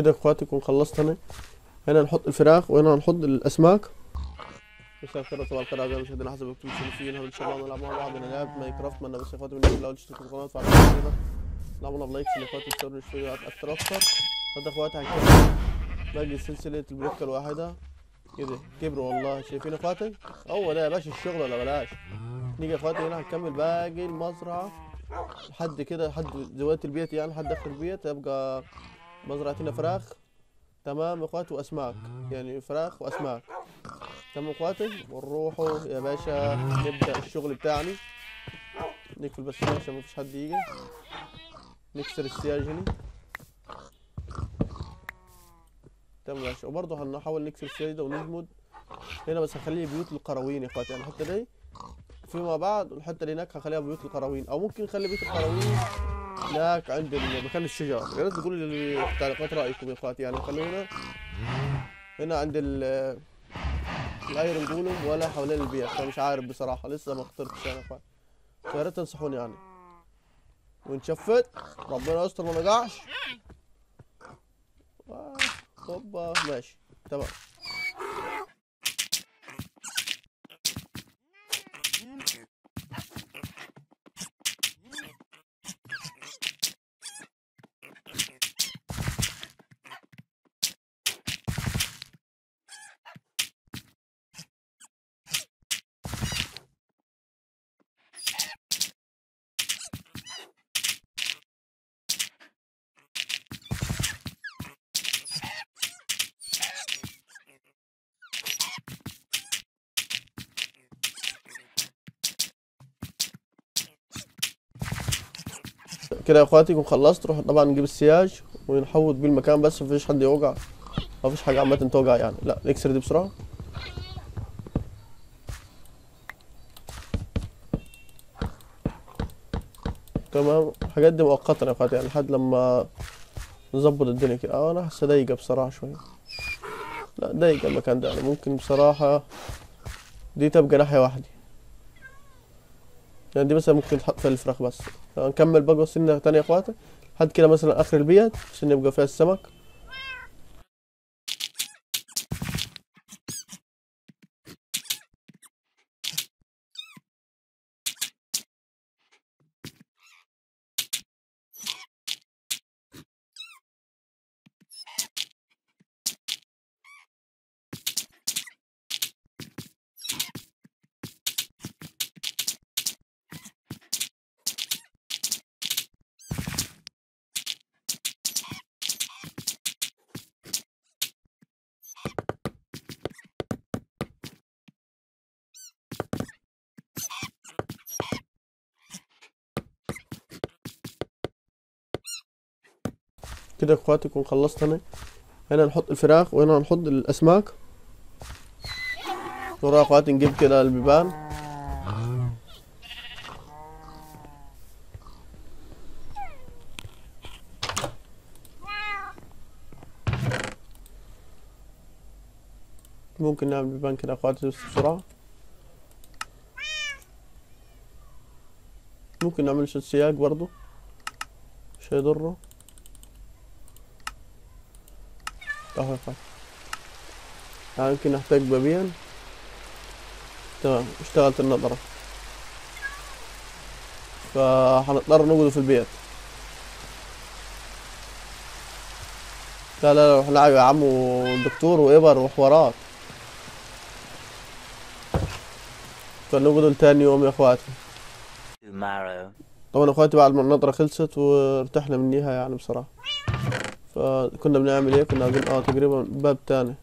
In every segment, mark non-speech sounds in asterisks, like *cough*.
كده اخواتي كون خلصت أنا. هنا نحط الفراخ وهنا نحط الاسماك. مساء الخير وصباح الخير اعزائي المشاهدين. حسب مكتوب فين إن شاء الله نلعب مع بعض. من لعب ماين كرافت من بس يا إخواتي من الأول. تشتركوا في القناة وتفعلوا الجرس. نعملوا لايك يا إخواتي تستنوا شوية أكتر أكتر هذا يا إخواتي هنكمل باقي سلسلة البلوكه الواحدة. كده كبروا والله. شايفين يا إخواتي؟ هو ده يا باشا الشغل ولا بلاش؟ نيجي يا إخواتي هنا هنكمل باقي المزرعة. لحد كده لحد زوايا البيت يعني لحد اخر البيت يبقى مزرعتنا فراخ. تمام يا اخواتي وأسماك. يعني فراخ وأسماك. تمام اخواتي ونروحوا يا باشا نبدأ الشغل بتاعنا. نقفل بس عشان مفيش حد يجي. نكسر السياج هنا. تمام باشا. وبرضه هنحاول نكسر السياج ده ونجمد. هنا بس هخليه بيوت القراوين يا اخواتي يعني الحتة دي فيما بعد والحته اللي هناك هخليها بيوت القراوين. أو ممكن نخلي بيت القراوين. هناك عند مكان الشجر. يا ريت تقولوا لي في التعليقات رأيكم يا إخواتي. يعني خلونا هنا. عند ال الايرون جولم ولا حوالين البيت. فمش عارف بصراحة. لسه ما اخترتش أنا اخواتي فيا ريت تنصحوني يعني. ونشفت ربنا يستر ما نقعش آه، هوبا ماشي. تمام. كده يا اخواتي كون خلصت. روح طبعا نجيب السياج ونحوط بيه المكان بس. مفيش حد يوقع مفيش حاجة عامة توقع يعني. لا نكسر دي بسرعة. تمام. الحاجات دي مؤقتا يا اخواتي يعني لحد لما نظبط الدنيا كده. آه أنا حاسه ضيقة بصراحة شوية. لا ضيقة المكان ده يعني. ممكن بصراحة دي تبقى ناحية واحدة. يعني دي مثلا ممكن تحط فيها الفراخ بس. نكمل بقى سنة تانية يا إخواتي. لحد كده مثلا آخر البيت عشان يبقى فيها السمك. كده اخواتي كون خلصت أنا. هنا نحط الفراخ وهنا نحط الاسماك. نروح يا اخواتي نجيب كده البيبان. ممكن نعمل بيبان كده اخواتي بس بسرعة. ممكن نعمل شوية سياج برضو مش هيضره يا اخواتي يعني يمكن نحتاج بابين. تمام اشتغلت النظرة. فهنضطر نقعد في البيت. لا لا لا إحنا يا عم ودكتور وإبر وحوارات. فنقعد تاني يوم يا إخواتي. طبعا إخواتي بعد ما النظرة خلصت وارتحنا منيها يعني بصراحة. فكنا بنعمل إيه؟ كنا عايزين آه تقريبا باب تاني.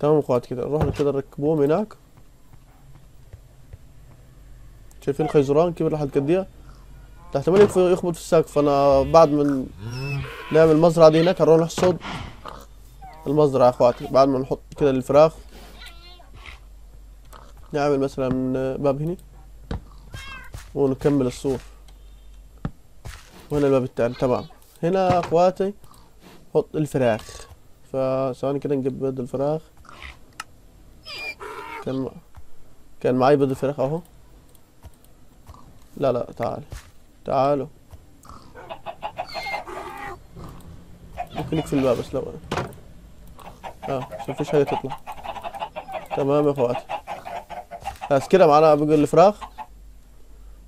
تمام يا أخواتي كده نروح كده نركبوهم هناك. شايفين الخيزران كبر لحد كديه احتمال يخ- يخبط في السقف. فأنا بعد ما نعمل المزرعة دي هناك هنروح نحصد المزرعة يا أخواتي. بعد ما نحط كده الفراخ نعمل مثلا باب هنا. ونكمل السور. وهنا الباب التاني تمام. هنا اخواتي حط الفراخ. فثواني كده نجيب بيض الفراخ. كان كان معاي بيض الفراخ اهو. لا لا تعال. تعالوا. ممكن نقفل الباب بس لو آه عشان مفيش حاجة تطلع. تمام يا اخواتي. بس كده معانا بقى الفراخ.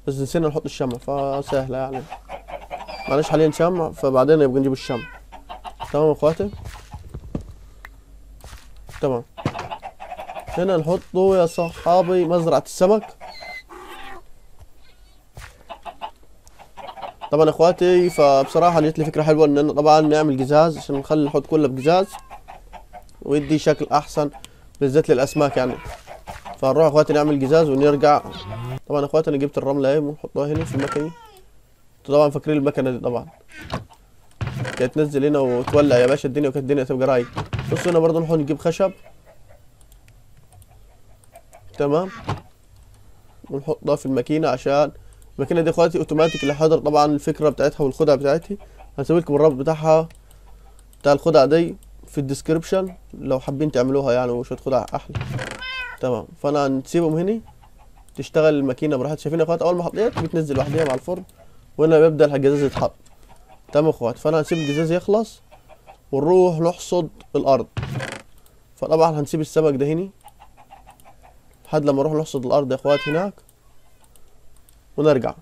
بس نسينا نحط الشمع فسهلة يعني. معلش حاليا شمع فبعدين يبقى نجيب الشمع. تمام يا إخواتي؟ تمام. هنا نحطه يا صحابي مزرعة السمك. طبعا يا إخواتي فبصراحة جت لي فكرة حلوة إن طبعا نعمل قزاز عشان نخلي الحوض كله بقزاز ويدي شكل أحسن بالذات للأسماك يعني. فنروح يا إخواتي نعمل قزاز ونرجع. طبعا يا إخواتي أنا جبت الرملة اهي ونحطها هنا في المكنة أنتوا طبعا فاكرين المكنة دي طبعا. كانت تنزل هنا وتولع يا باشا الدنيا وكانت الدنيا تبقى رايق بصوا هنا برضه نحط نجيب خشب. تمام. ونحطها في الماكينة عشان الماكينة دي إخواتي أوتوماتيك اللي حاضر طبعا الفكرة بتاعتها والخدعة بتاعتي. هسيب لكم الرابط بتاعها بتاع الخدعة دي في الديسكربشن لو حابين تعملوها يعني وشوية خدع أحلى. تمام. فأنا نسيبهم هنا. تشتغل الماكينة براحتها شايفين يا اخوات؟ أول ما حطيت بتنزل لوحدها مع الفرن وهنا بيبدأ الجزاز يتحط. تمام يا اخوات؟ فأنا هنسيب الجزاز يخلص ونروح نحصد الأرض. فطبعا هنسيب السمك ده هنا لحد لما نروح نحصد الأرض يا اخوات هناك ونرجع.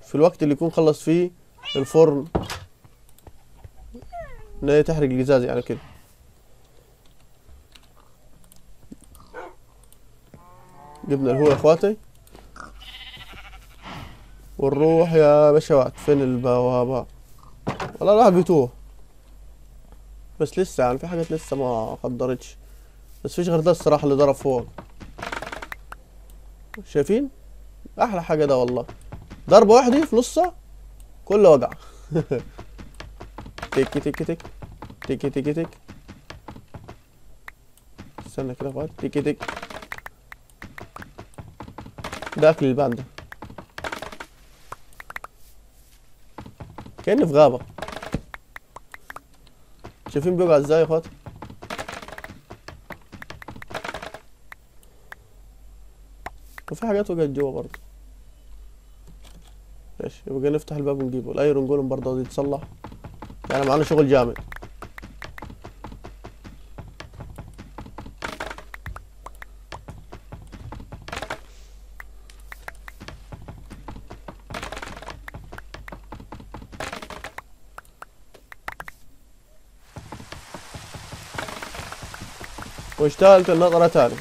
في الوقت اللي يكون خلص فيه الفرن إن هي تحرق القزاز يعني كده. جبنا الهو يا اخواتي. ونروح يا باشوات فين البوابة؟ والله راح بيتوه. بس لسه يعني في حاجات لسه ما خدرتش بس فيش غير ده الصراحة اللي ضرب فوق. شايفين؟ أحلى حاجة ده والله. ضربة واحدة في نصها كله وجع. *laughs* تك تك تك. تك تك تك. استنى كده تك تك. ده اكل الباندا كأني في غابة. شايفين بيقع إزاي يا أخوات؟ وفي حاجات وقعت جوا برضه. ماشي يبقى نفتح الباب ونجيبه. الايرون جولم برضه يتصلح. يعني معانا شغل جامد. واشتغلت النظرة تاني.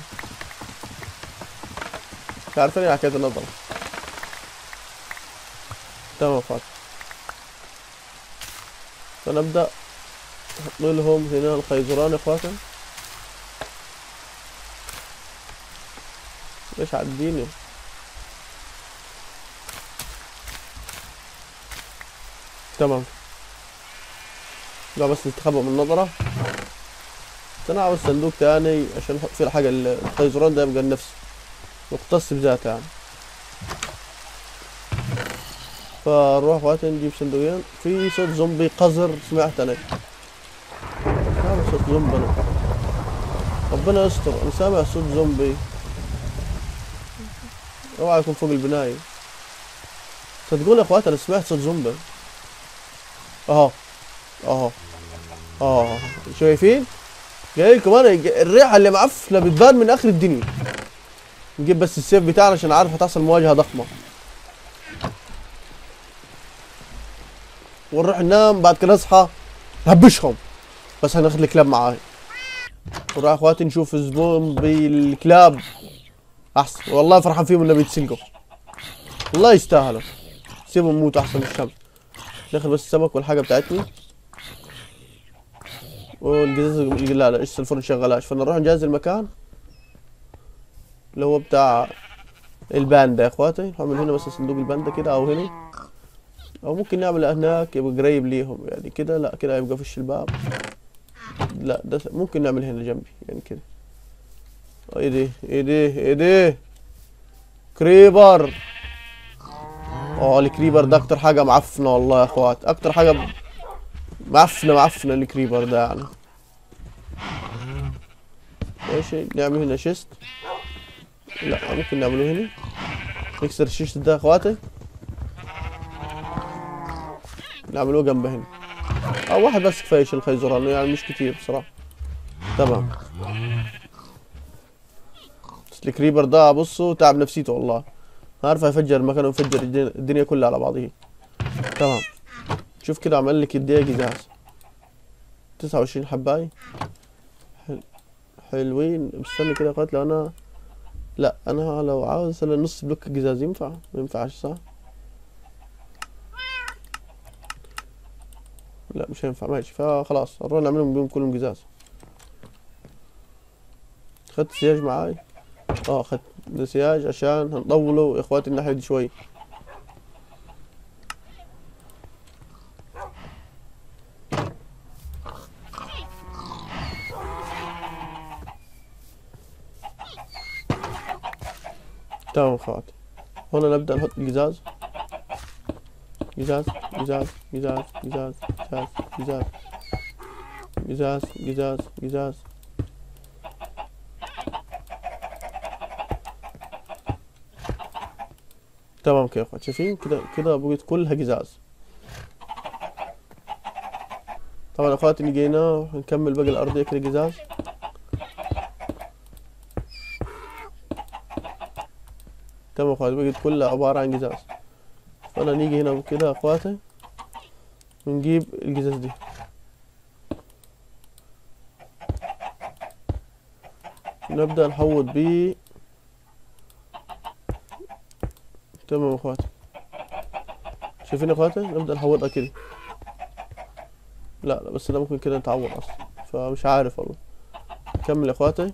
تعرفين يا حكاية النظرة؟ تمام فات فنبدأ نحط لهم هنا الخيزران يا اخواتي ليش عديني؟ تمام. لا بس نستخبى من النظرة. أنا عاوز صندوق تاني عشان نحط فيه الحاجة اللي الخيزران ده يبقى لنفسه مختص بذاته يعني. فنروح أخواتي نجيب صندوقين. في صوت زومبي قذر سمعت أنا. سامع صوت زومبي أنا؟ ربنا يستر. أنا سامع صوت زومبي. أوعى يكون فوق البناية. صدقوني يا أخواتي أنا سمعت صوت زومبي. أهو. أهو. أهو. شايفين؟ جاي لكم أنا الريحة اللي معفنه بتبان من آخر الدنيا. نجيب بس السيف بتاعنا عشان عارف هتحصل مواجهة ضخمة. ونروح ننام بعد كده نصحى نهبشهم. بس هناخد الكلاب معاي. ونروح أخواتي نشوف زبون بالكلاب. أحسن. والله فرحان فيهم انهم بيتسلقوا والله يستاهلوا. سيبهم يموتوا أحسن من الشمس. ناخد بس السمك والحاجة بتاعتنا. والقزاز لا لسه الفرن شغالاش فنروح نجهز المكان. اللي هو بتاع الباندا يا إخواتي. نعمل هنا بس صندوق الباندا كده أو هنا. أو ممكن نعمل هناك يبقى قريب ليهم. يعني كده لا كده يبقى في الباب لا ده ممكن نعمل هنا جنبي يعني كده. دي دي إيه دي creeper. آه ال creeper ده أكتر حاجة معفنة والله يا إخوات. أكتر حاجة معفنة معفنة ال creeper ده يعني. ماشي نعمل هنا chest. لا ممكن نعمله هنا. نكسر ال chest ده يا أخواتي. نعملوه جنبه هنا. أو واحد بس كفاية يشيل الخيزران يعني مش كتير بصراحة. تمام. بس ال creeper ده بصوا تعب نفسيته والله. عارف يفجر المكان ويفجر الدنيا- كلها على بعضها تمام. شوف كده عمل لك الدقيقة جزاز تسعة وعشرين حباية. حل... حلوين. استنى كده اخوات لو أنا لا أنا لو عاوز مثلا نص بلوك جزاز ينفع؟ ما ينفعش صح؟ لا مش هينفع. ماشي. فخلاص نروح نعملهم بيهم كلهم جزاز خدت سياج معاي؟ آه خدت سياج عشان هنطوله إخواتي الناحية دي شوي تمام اخواتي هنا نبدأ نحط القزاز قزاز قزاز قزاز قزاز قزاز قزاز قزاز قزاز تمام كده يا اخوات شايفين؟ كده كده بقت كلها قزاز طبعا أخواتي نجينا هنكمل باقي الارضية كده قزاز تمام اخواتي بقت كلها عبارة عن قزاز. فأنا نيجي هنا كده أخواتي ونجيب القزاز دي. نبدأ نحوط بيه. تمام أخواتي. شايفين أخواتي؟ نبدأ نحوطها كده. لا لا بس ده ممكن كده نتعور أصلا. فمش عارف والله. نكمل أخواتي.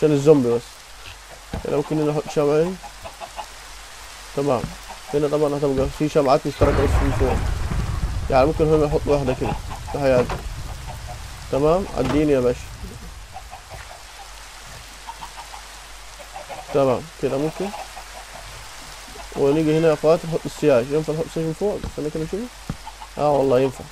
عشان الزومبي بس. هنا ممكن نحط شمعين تمام. هنا طبعا هتبقى في شمعات مشتركة بس من فوق يعني ممكن هنا نحط واحدة كده تحياتي تمام؟ عديني يا باشا. تمام. كده ممكن. ونيجي هنا يا اخوات نحط السياج. ينفع نحط السياج من فوق؟ استنى كده نشوف آه والله ينفع.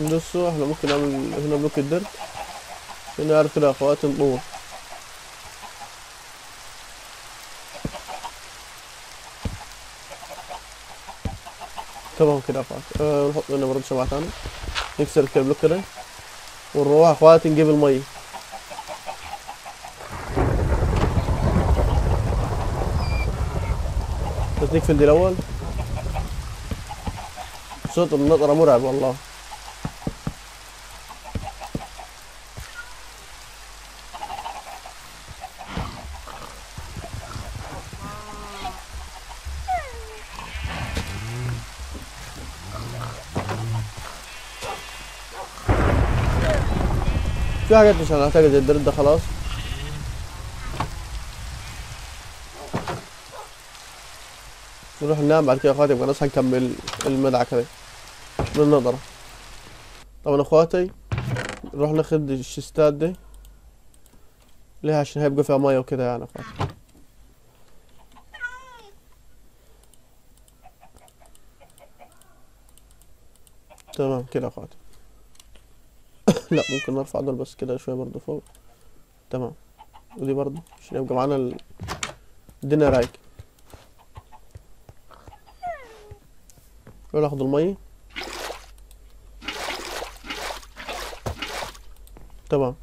بصوا إحنا ممكن نعمل هنا بلوك الدرب عشان نعرف كده يا اخواتي نطور تمام كده يا اخواتي آه نحط هنا برضه شمعة تاني. نكسر كده البلوك كده ونروح اخواتي نجيب المية بس نقفل دي الأول. صوت النطرة مرعب والله. في حاجات مش هنحتاجها زي ده خلاص. نروح ننام بعد كده اخواتي خلاص نصحى نكمل المدعكة دي. بالنظرة طبعا اخواتي نروح ناخد الشيستات دي. ليه عشان هيبقى فيها مية وكده يعني اخواتي. تمام كده اخواتي. *laughs* لا ممكن نرفع دول بس كده شوية برضو فوق. تمام. ودي برضو. عشان يبقى معانا ال- الدنيا رايق نروح ناخد المية. تمام.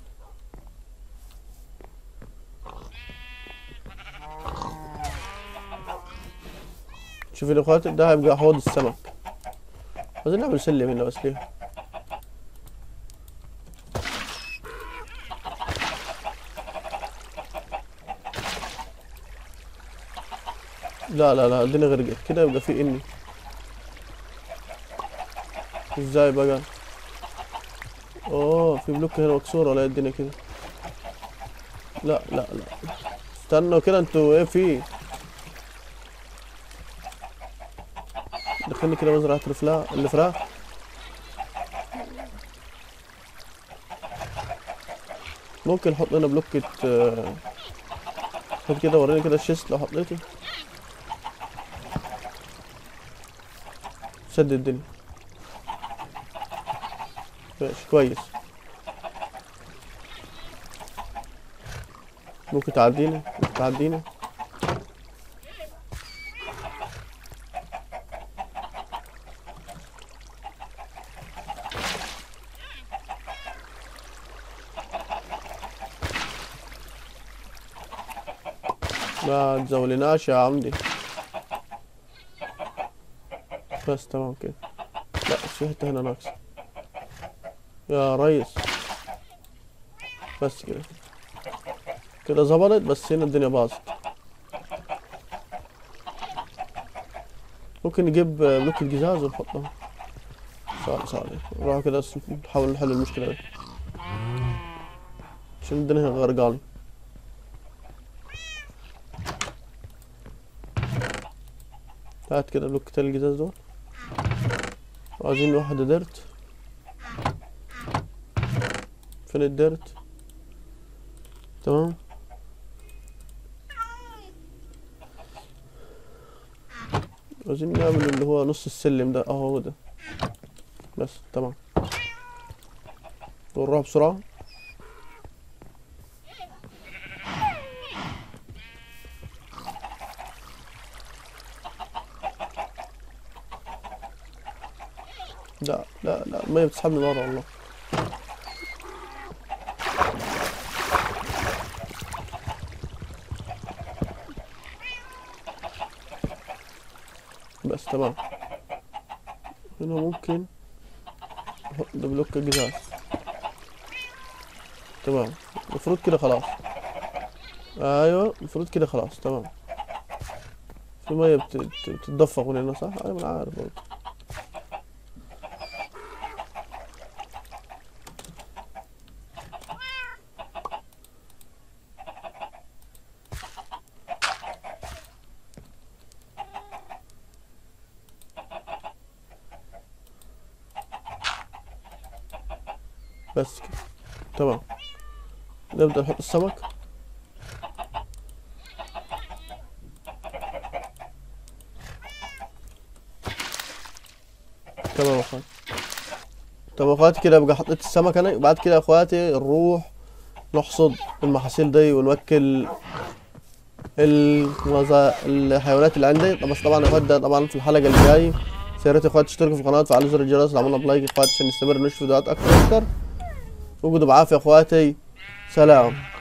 شوفوا يا إخواتي ده هيبقى حوض السمك. عايزين نعمل سلم هنا بس ليه؟ لا لا لا الدنيا غرقت كده يبقى في إني. إزاي بقى؟ أوه في بلوك هنا مكسورة ولا الدنيا كده؟ لا لا لا. استنوا كده أنتوا إيه في؟ دخلني كده مزرعة الفلا الفراخ ممكن نحط هنا بلوكة آه، خد كده وريني كده الشيست لو حطيته. سد الدنيا. كويس. ممكن تعدينا تعدينا ما تزولناش يا عمدي. بس تمام كده. لا في حتة هنا ناقصة يا ريس. بس كده. كده ظبطت بس هنا الدنيا باظت. ممكن نجيب بلوك الجزاز ونحطه. صار صار نروح كده نحاول نحل المشكلة. دي عشان الدنيا هنا غرقانة هات كده بلوكتين الجزاز دول عايزين واحدة ديرت. فين الديرت؟ تمام. عايزين نعمل اللي هو نص السلم ده. اهو هو ده. بس تمام. ونروح بسرعة لا لا لا المية بتسحبني لورا والله. بس تمام. هنا ممكن ده بلوك الجزاز. تمام. المفروض كده خلاص. أيوه المفروض كده خلاص. تمام. في بت- بتتدفق من هنا صح؟ أيوه أنا عارف برضه. بس كده. تمام. نبدأ نحط السمك. تمام اخواتي يا أخواتي كده بقى حطيت السمك أنا وبعد كده أخواتي نروح نحصد المحاصيل دي ونوكل الوظا... الحيوانات اللي عندي. طب بس طبعا اخواتي ده طبعا في الحلقة اللي جاي يا ريت يا أخواتي تشتركوا في القناة وتفعلوا زر الجرس وعملنا بلايك يا أخواتي عشان نستمر نشوف فيديوهات أكتر وأكتر. وجدوا بعافية يا اخواتي. سلام.